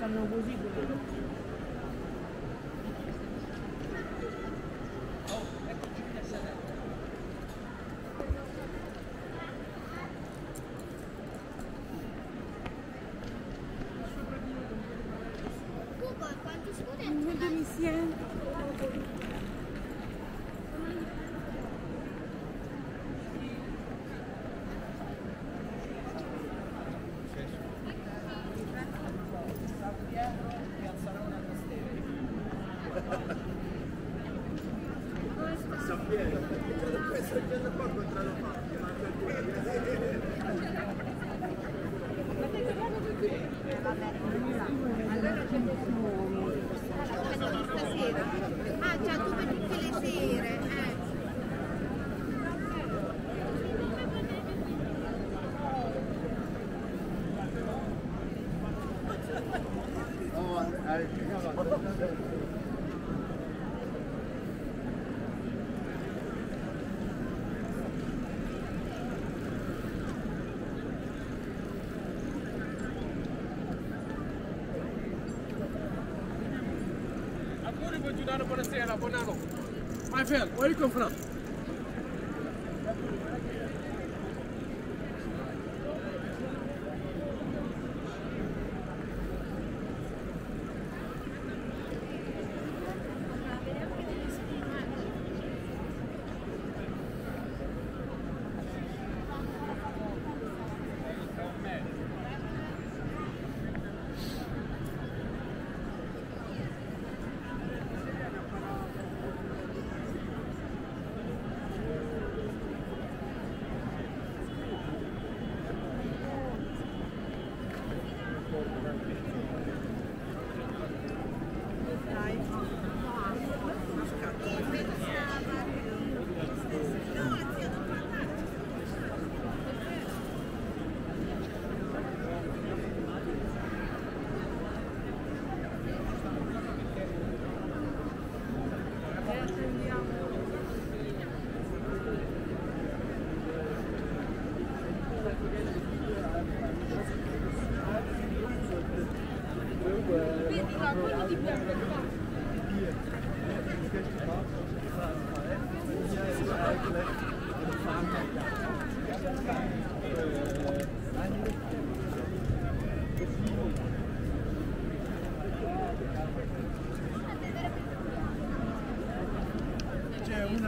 三个呼吸不同 Giordano, buonasera, buonanno. My friend, where you come from?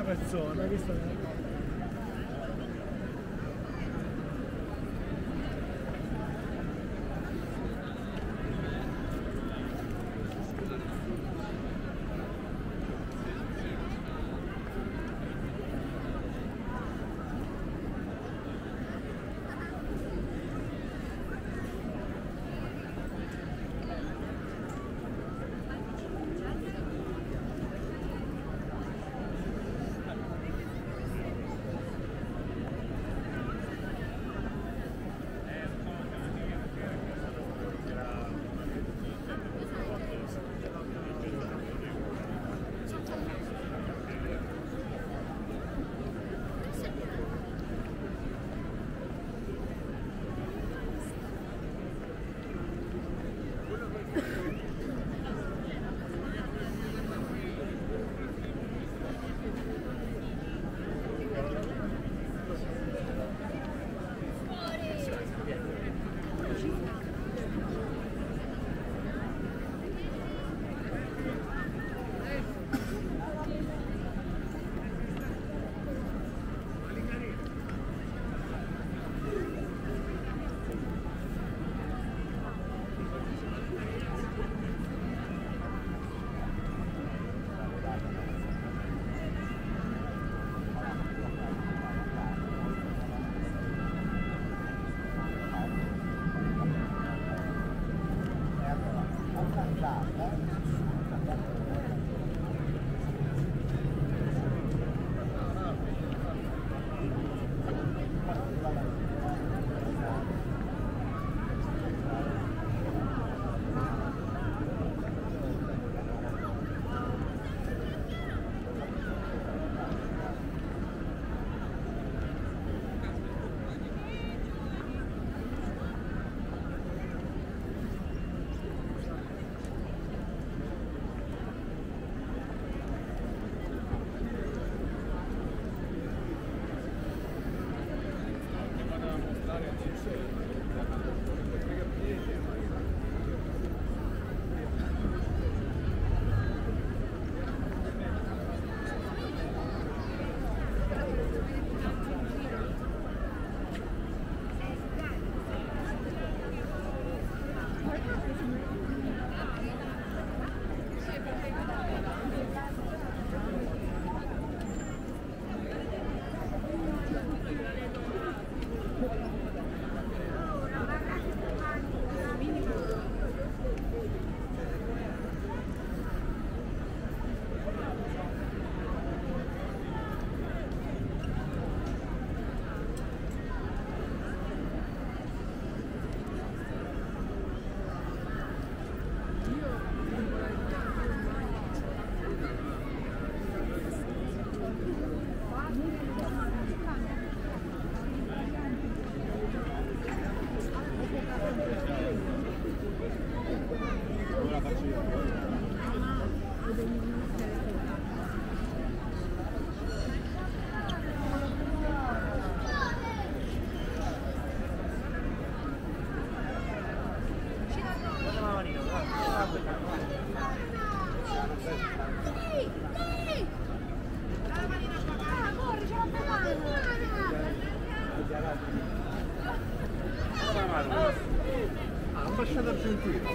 Persona che sta Ambasciata argentina.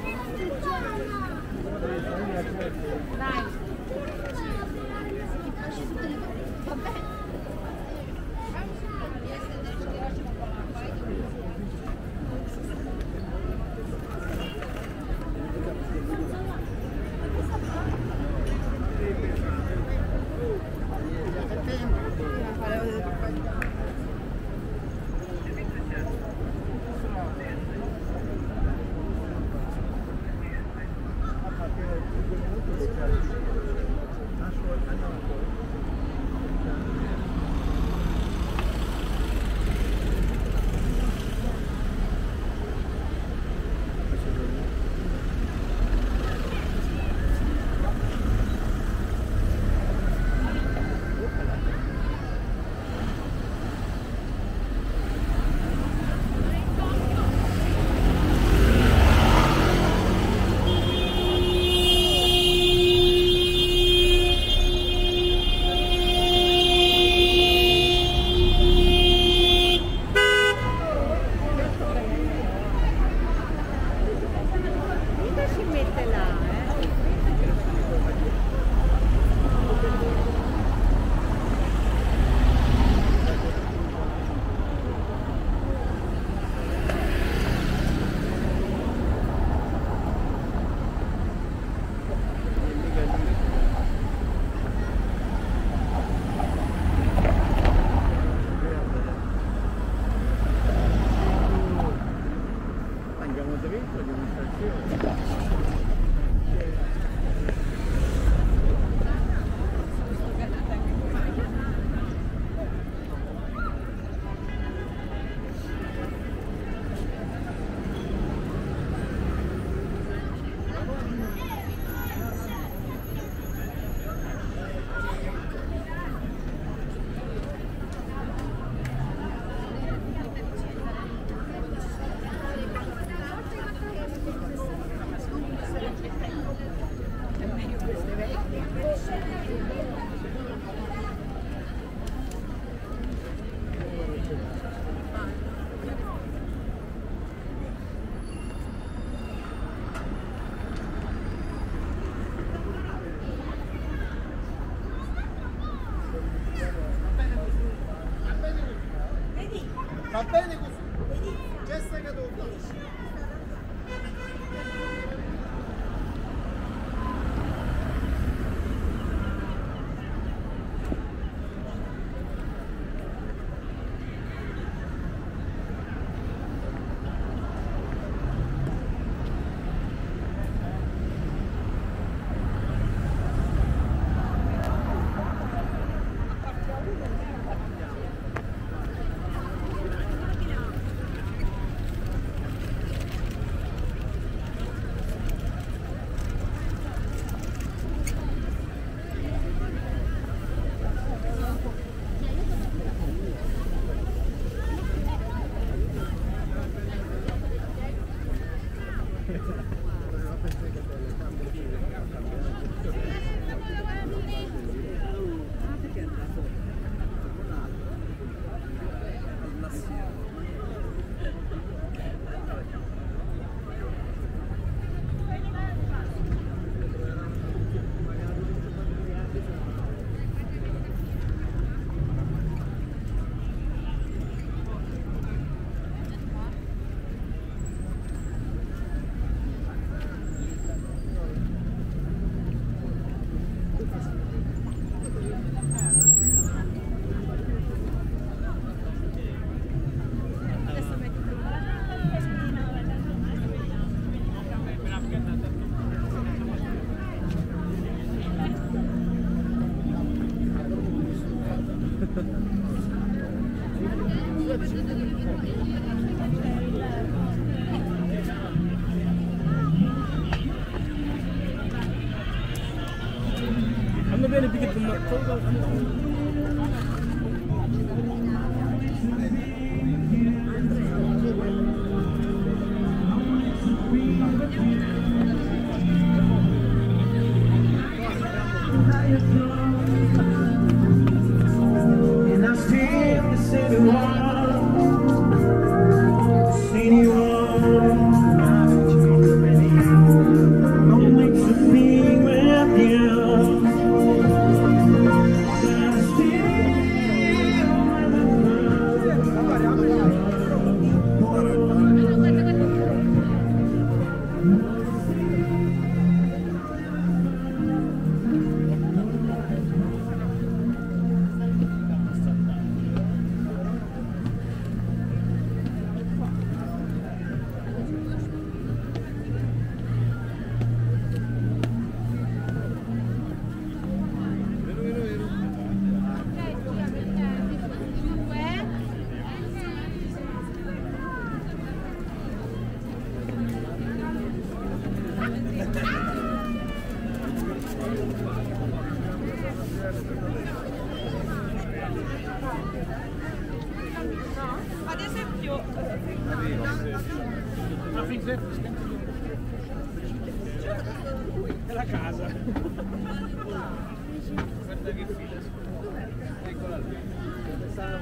Thank you.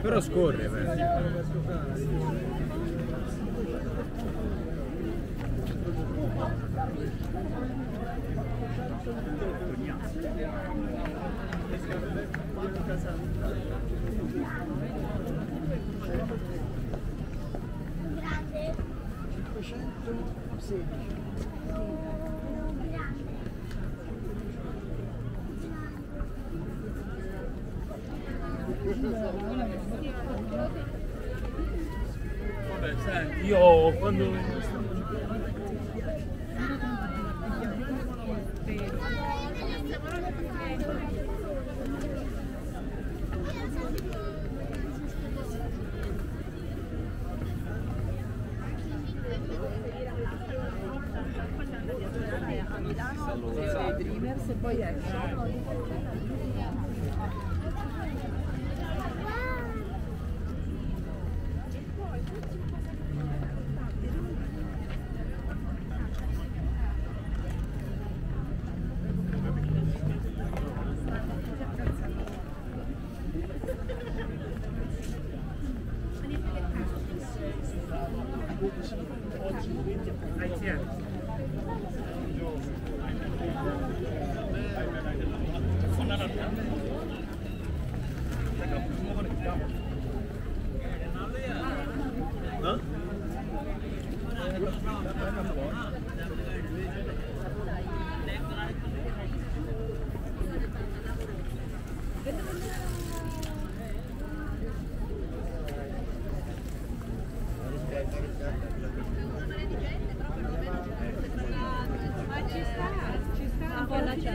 Però scorre, beh. Grande. 516. Vabbè, senti, io quando... Dreamers e poi Action.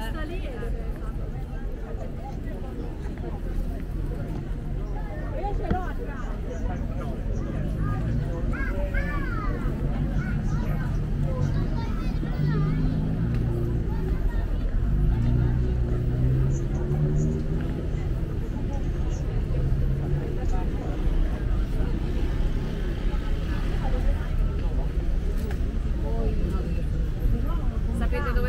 意大利的。